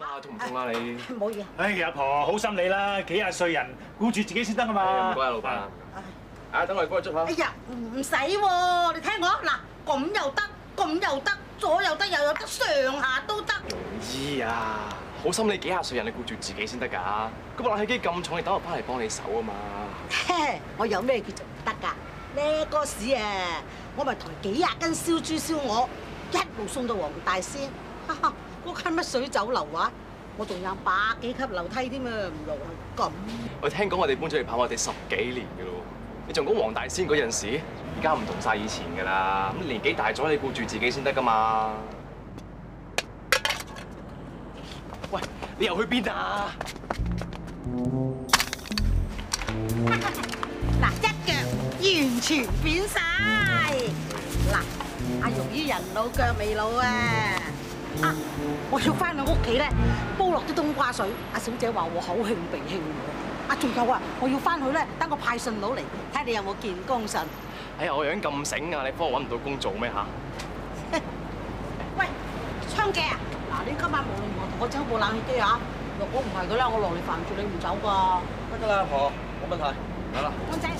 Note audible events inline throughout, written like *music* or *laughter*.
啊，痛唔痛啊你？冇嘢。哎，阿婆好心你啦，幾廿歲人顧住自己先得啊係啊嘛。唔該啊，老闆。啊，等我哋幫佢捽下。哎呀，唔唔使喎，你聽我嗱，咁又得，咁又得，左又得，右又得，上下都得。容姨啊，好心你幾廿歲人，你顧住自己先得㗎。咁個冷氣機咁重，你等我翻嚟幫你手啊嘛。我有咩叫做唔得㗎？呢個屎啊，我咪抬幾廿斤燒豬燒鵝，一路送到黃大仙。嗰間乜水酒樓啊？我仲有百幾級樓梯添啊，唔落去咁。我聽講我哋搬咗嚟跑我哋十幾年嘅咯。你仲講黃大仙嗰陣時，而家唔同晒以前㗎啦。咁年紀大咗，你顧住自己先得㗎嘛。喂，你又去邊啊？*laughs* 嗱，一腳完全扁晒。嗱，阿容姨人老腳未老啊！啊，我要翻去屋企咧，煲落啲冬瓜水。阿小姐話我口興鼻興喎。啊，仲有啊，我要翻去咧，等我派信佬嚟睇下你有冇見功臣。哎呀，我樣咁醒啊！你幫我揾唔到工做咩嚇？*laughs* 喂，昌記啊！嗱，你今晚無論如何同我整部冷氣機啊！若果唔係嘅咧，我落嚟煩住你唔走㗎。得㗎啦，婆，冇問題。得啦。安仔，誒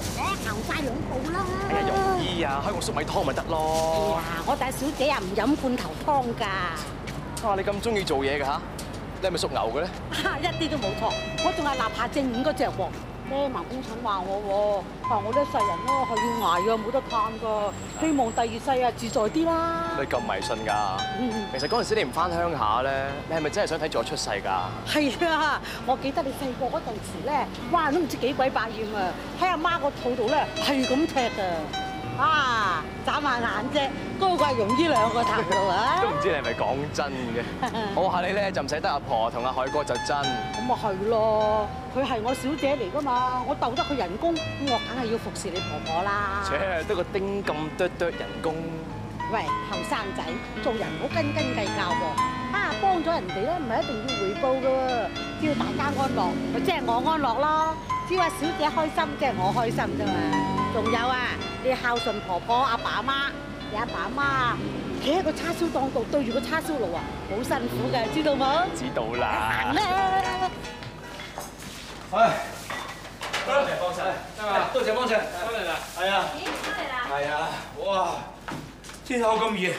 牛晒兩步啦！哎呀，容姨啊，開個粟米湯咪得咯。哎呀，我大小姐啊，唔飲罐頭湯㗎。哇！你咁中意做嘢㗎嚇？你係咪屬牛嘅咧？*laughs* 一啲都冇錯，我仲係立下正五嗰只喎。咧盲公診話我喎，話我呢世人咯係要捱㗎，冇得嘆㗎。希望第二世啊自在啲啦。你咁迷信㗎？嗯其實嗰陣時你唔翻鄉下咧，你係咪真係想睇住我出世㗎？係啊，我記得你細個嗰陣時咧，哇都唔知幾鬼百厭啊！喺阿媽個肚度咧係咁踢啊！啊，眨下眼啫，高過阿容姨兩個頭度啊！都唔知你係咪講真嘅？*laughs* 我話你咧就唔使得阿婆同阿海哥就真。咁咪係咯，佢係我小姐嚟噶嘛，我鬥得佢人工，咁我梗係要服侍你婆婆啦。切，得個丁咁多多人工，喂，後生仔做人唔好斤斤計較喎。啊，幫咗人哋咧，唔係一定要回報噶喎，只要大家安樂，咪即係我安樂咯。只要話小姐開心，即係我開心啫嘛。仲有啊，你孝順婆婆、阿爸阿媽，你阿爸阿媽企喺個叉燒檔度對住個叉燒爐啊，好辛苦嘅，知道冇？知道啦行。啦。唉，多謝幫襯，多謝幫襯，翻嚟啦，係啊，出嚟啦係啊，哇！天口咁熱，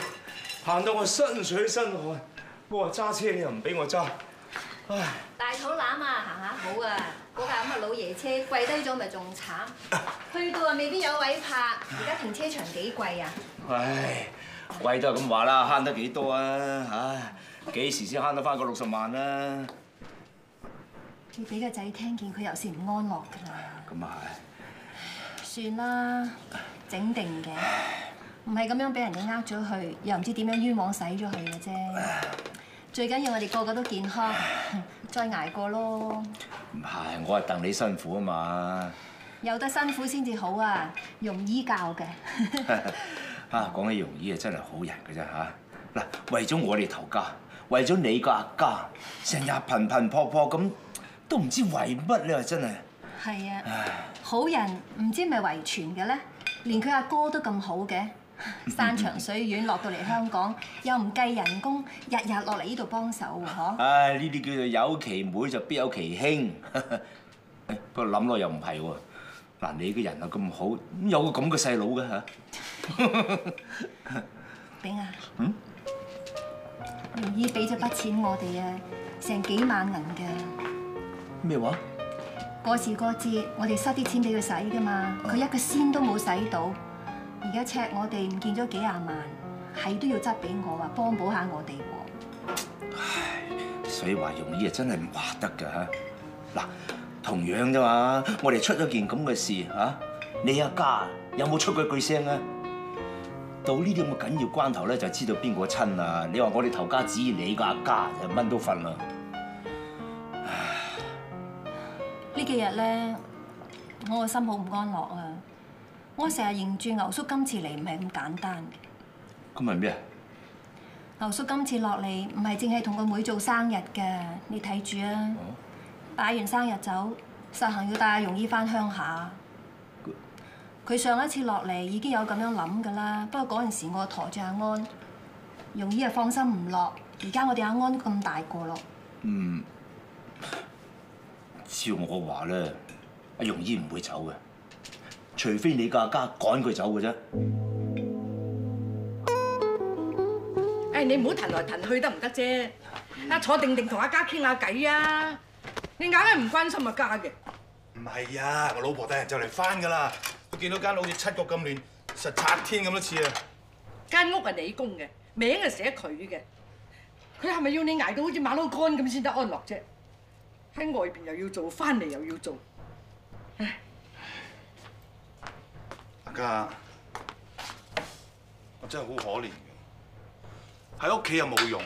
行到我身水身汗，我話揸車你又唔俾我揸，唉，大肚腩啊，行下好啊！嗰架咁嘅老爷車跪低咗咪仲慘，去到啊未必有位泊，而家停車場幾貴啊！唉，貴都係咁話啦，慳得幾多啊？唉，幾時先慳得翻個六十萬啊？要俾個仔聽見佢有時唔安樂㗎啦，咁啊算啦，整定嘅，唔係咁樣俾人哋呃咗去，又唔知點樣冤枉使咗佢嘅啫。最緊要我哋個個都健康，*laughs* 再捱過咯。唔係，我係戥你辛苦啊嘛。有得辛苦先至好啊，容易教嘅。*laughs* 啊，講起容姨啊，真係好人嘅啫嚇。嗱，為咗我哋頭家，為咗你個阿家，成日頻頻撲撲咁，都唔知為乜你話真係。係啊，好人唔知係咪遺傳嘅咧？連佢阿哥都咁好嘅，山長 *laughs* 水遠落到嚟香港，又唔計人工，日日落嚟呢度幫手喎，嗬？唉，呢啲叫做有其妹就必有其兄。*laughs* 不過諗落又唔係喎。嗱，你嘅人又咁好，有個咁嘅細佬嘅嚇。*laughs* 炳啊，嗯，容姨俾咗筆錢我哋啊，成幾萬銀嘅。咩話？過時過節，我哋塞啲錢俾佢使噶嘛，佢一個仙都冇使到。而家赤我哋唔見咗幾廿萬，係都要執俾我話幫補下我哋喎。所以話容易啊，真係唔話得㗎嚇。嗱，同樣啫嘛，我哋出咗件咁嘅事嚇，你阿家有冇出過句聲啊？到呢啲咁嘅緊要關頭咧，就知道邊個親啦。你話我哋頭家指意你個阿家，就蚊都瞓啦。呢幾日咧，我個心好唔安樂啊！我成日認住牛叔今次嚟唔係咁簡單嘅。咁係咩啊？牛叔今次落嚟唔係淨係同個妹做生日嘅，你睇住啊！擺完生日酒，實行要帶阿容姨翻鄉下。佢上一次落嚟已經有咁樣諗噶啦，不過嗰陣時我陀住阿安，容姨啊放心唔落。而家我哋阿安咁大個咯，嗯，照我話咧，阿容姨唔會走嘅，除非你個阿家趕佢走嘅啫。誒，你唔好騰來騰去得唔得啫？啊，坐定定同阿家傾下偈啊！你硬係唔關心阿家嘅。唔係啊，我老婆第日就嚟翻㗎啦。佢見到間好似七國咁亂，實拆天咁多次啊！間屋係你供嘅，名係寫佢嘅。佢係咪要你捱到好似馬騮乾咁先得安樂啫？喺外邊又要做，翻嚟又要做。阿家，我真係好可憐嘅，喺屋企又冇用，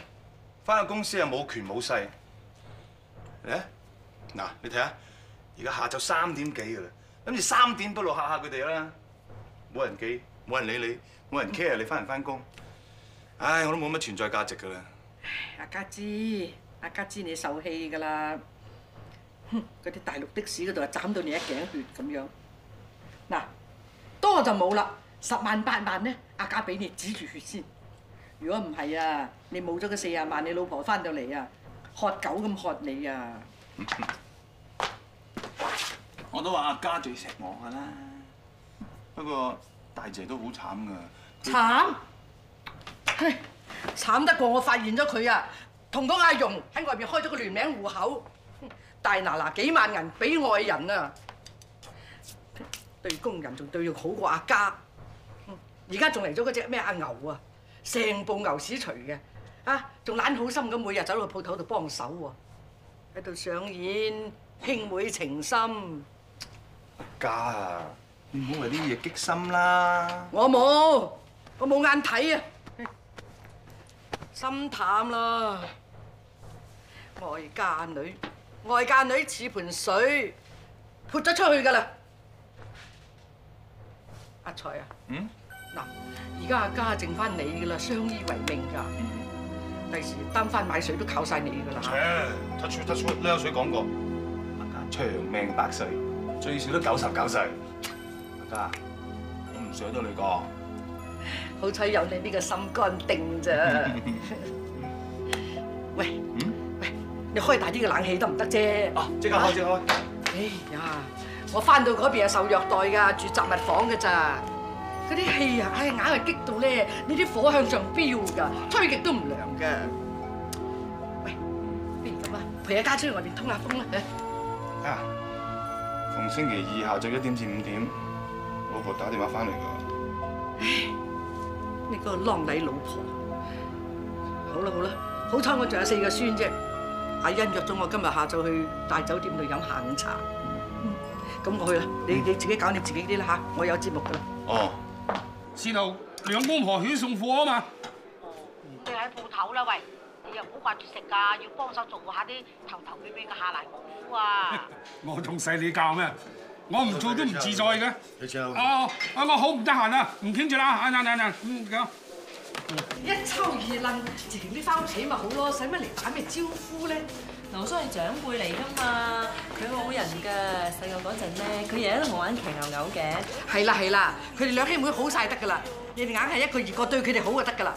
翻去公司又冇權冇勢。嚟啊！嗱，你睇下，而家下晝三點幾㗎啦，諗住三點不落嚇嚇佢哋啦，冇人記，冇人理你，冇人 care 你翻唔翻工。唉，我都冇乜存在價值㗎啦。阿家知，阿家知你受氣㗎啦。哼，嗰啲大陸的士嗰度啊，斬到你一頸血咁樣。嗱，多就冇啦，十萬八萬咧，阿家俾你止住血先。如果唔係啊，你冇咗個四廿萬，你老婆翻到嚟啊，喝狗咁喝你啊！*laughs* 我都話阿家最錫我噶啦，不過大姐都好慘噶。慘，唉，慘得過我發現咗佢啊，同嗰阿容喺外邊開咗個聯名户口，大拿拿幾萬銀俾外人啊，對工人仲對佢好過阿家，而家仲嚟咗嗰只咩阿牛啊，成部牛屎除嘅，啊，仲懶好心咁每日走到鋪頭度幫手喎，喺度上演兄妹情深。家啊，你唔好為啲嘢激心啦。我冇，我冇眼睇啊！心淡啦，外嫁女，外嫁女似盆水，潑咗出去噶啦。阿財啊，嗯？嗱，而家阿家剩翻你噶啦，相依為命噶。第時擔翻買水都靠晒你噶啦。切，touch touch 呢有水講過，阿家長命百歲，最少都九十九歲。阿家，我唔想咗你個。*laughs* 好彩有你呢個心肝定咋。*laughs* 喂，嗯？喂，你開大啲嘅冷氣得唔得啫？哦，即刻開，即刻開。哎呀，我翻到嗰邊係受虐待㗎，住雜物房㗎咋。嗰啲氣啊，唉，硬係激到咧，呢啲火向上飆㗎，吹極都唔涼㗎。喂，不如咁啊，陪阿家出去外邊通下風啦。啊，逢星期二下晝一點至五點，老婆打電話翻嚟㗎。你嗰個啷禮老婆。好啦好啦，好彩我仲有四個孫啫。阿欣約咗我今日下晝去大酒店度飲下午茶。嗯咁我去啦，你你自己搞你自己啲啦嚇，我有節目噶啦。哦，事後兩公婆去送貨啊嘛，哦你喺鋪頭啦，喂，你又唔好掛住食㗎，要幫手做下啲頭頭尾尾嘅下欄功夫啊！*laughs* 我仲使你教咩？我唔做都唔自在嘅。哦，啊我好唔得閒啊，唔傾住啦，啊嗱嗱嗱，嗯咁。一抽二楞，自己啲翻屋企咪好咯，使乜嚟打咩招呼咧？劉叔係長輩嚟㗎嘛，佢好人㗎。細個嗰陣咧，佢日日都同我玩騎牛牛嘅。係啦係啦，佢哋兩兄妹好晒得㗎啦，你哋硬係一個二個對佢哋好就得㗎啦。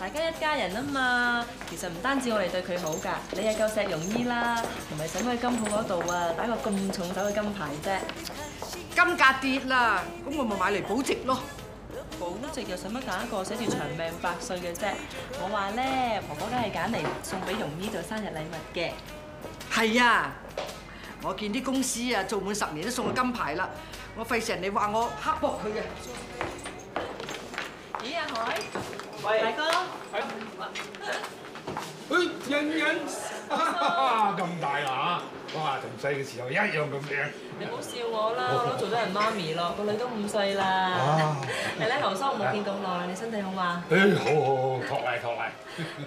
大家一家人啊嘛，其實唔單止我哋對佢好㗎，你係夠錫容姨啦，同埋使乜去金鋪嗰度啊，打個咁重手嘅金牌啫。金價跌啦，咁我咪買嚟保值咯。保值又使乜揀一個寫住長命百歲嘅啫？我話咧，婆婆梗係揀嚟送俾容姨做生日禮物嘅。係啊，我見啲公司啊做滿十年都送個金牌啦，我費事人哋話我刻薄佢嘅。咦，阿海，喂，大哥，誒，欣欣，*laughs* 咁大啊哇，同細嘅時候一樣咁靚。你唔好笑我啦，*laughs* 我都做咗人媽咪咯，個女都五歲啦。係咧，牛叔冇見咁耐，你身體好嘛？誒，好好好，托賴托賴。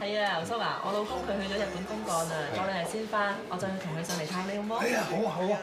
係啊，牛叔啊，我老公佢去咗日本公幹啊，我兩日先翻，我再同佢上嚟探你好唔好？哎呀，好啊好啊。